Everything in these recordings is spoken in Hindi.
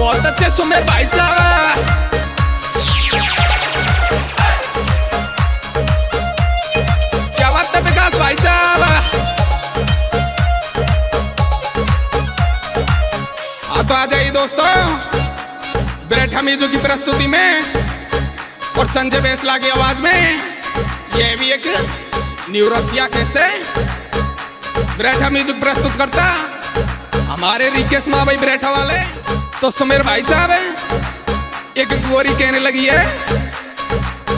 सुमेर बात है विकास भाई साहब? हाँ तो आ जाइए दोस्तों। ब्रेठा मीजू की प्रस्तुति में और संजय बेसला की आवाज़ में ये भी एक न्यू रसिया कैसे? ब्रेठा म्यूज़िक प्रस्तुत करता हमारे रिकेश माँ भाई बैठा वाले तो सुमेर भाई साहब है। एक गोरी कहने लगी है,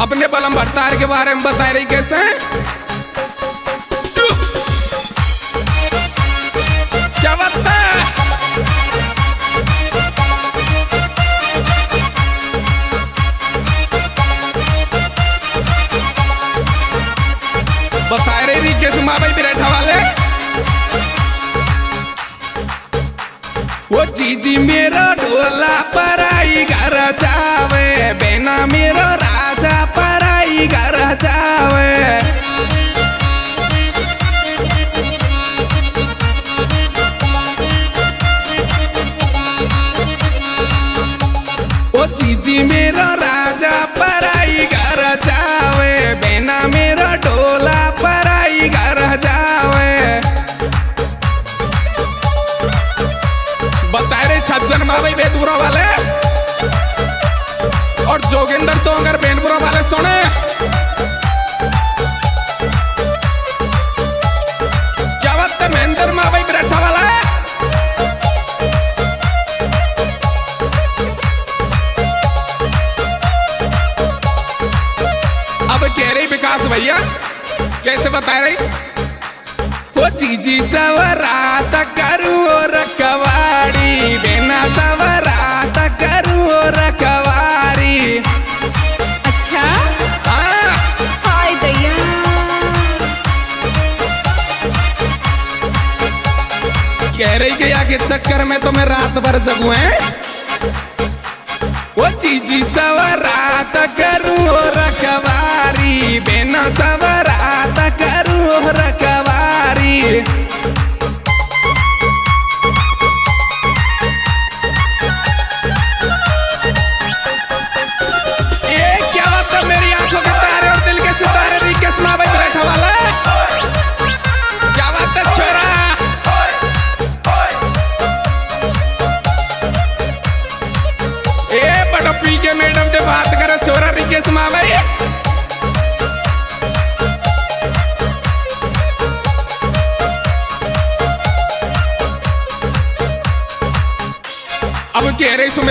अपने बलम भट्टार के बारे में बता रही कैसे वो जीजी मेरो ढोला पराई घर जावे, बेना मेरो राजा पराई घर जावे। वो जीजी मेरो जोगिंदर तोंगर, बेनपुरा वाले सुने। है महेंद्र बरठा वाला। अब कह रही विकास भैया, कैसे बता रही? वो जीजी सवरात करू और रखवाड़ी कि चक्कर में तो मैं रात भर जगू, है? वो चीजी जीजी सवरात करू रखवारी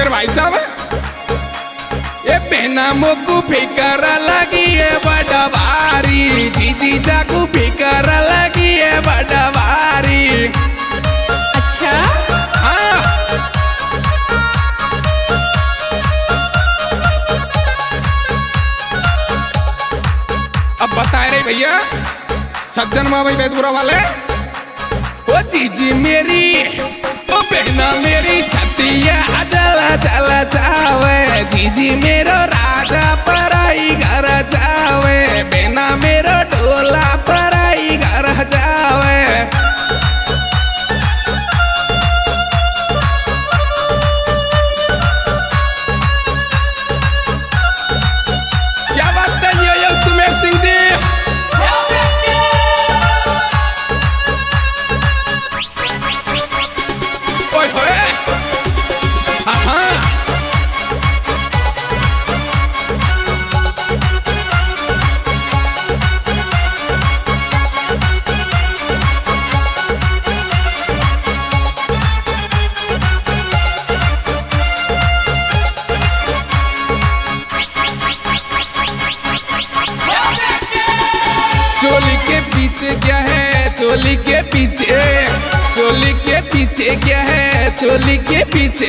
कह भाई साहब ये पहना मोकू फिकर लगी है बड़ा भारी। जीजी जाकू फिकर लगी है बड़ा भारी। अच्छा? हाँ। अब बता रहे भैया सज्जन माँ भाई बेदपुरा वाले ओ जीजी मेरी ओ बहना मेरी छतिया चोली के पीछे।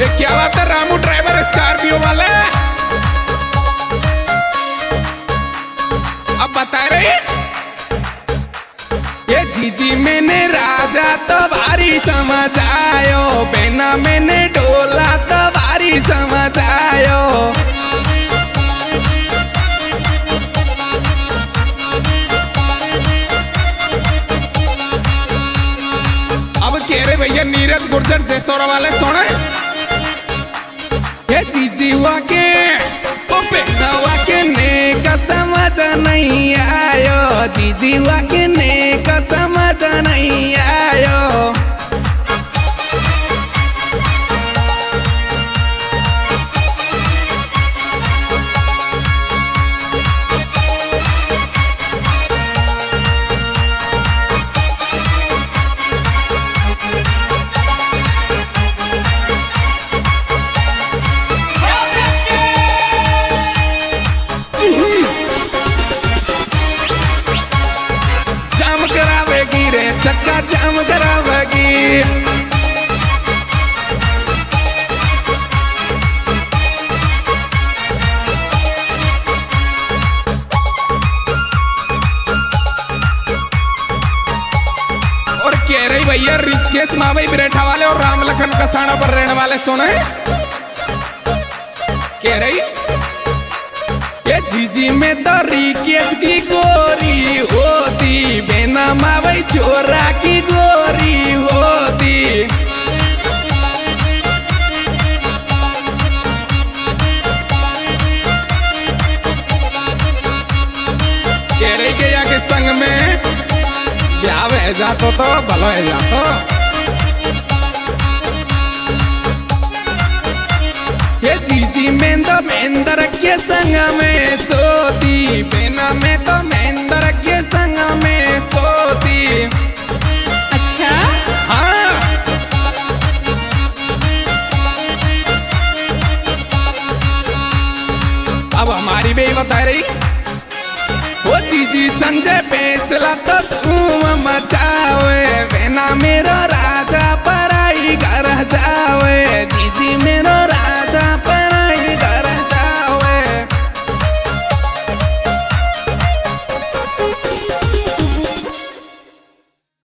ये क्या बात है, रामू ड्राइवर, स्कॉर्पियो वाले? अब बता रहे ये जीजी मैंने राजा तो भारी समझ आयो बेना मैंने डोला तो भारी समझ गुर्जर जैसोरा वाले सोने। ये जीजी हुआ के ओ बेनवा के ने का समझ नहीं आयो। जीजी भैया रिकेश मावई बिरेठा वाले और राम लखन कसाना पर रहने वाले सोना है। कह रही? ये जीजी में तो रिकेश की गोरी होती, बेना मावई चोरा की गोरी होती। ब्याह है जातो तो भलो है जातो ये जीजी मेंदो मेंदर के संग में सोती बेना में तो मेंदर के संग में सोती अच्छा हाँ अब हमारी भी बता रही वो जीजी संजय फैसला तो मचावे बिना मेरा